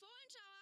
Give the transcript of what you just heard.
Fohlenschau,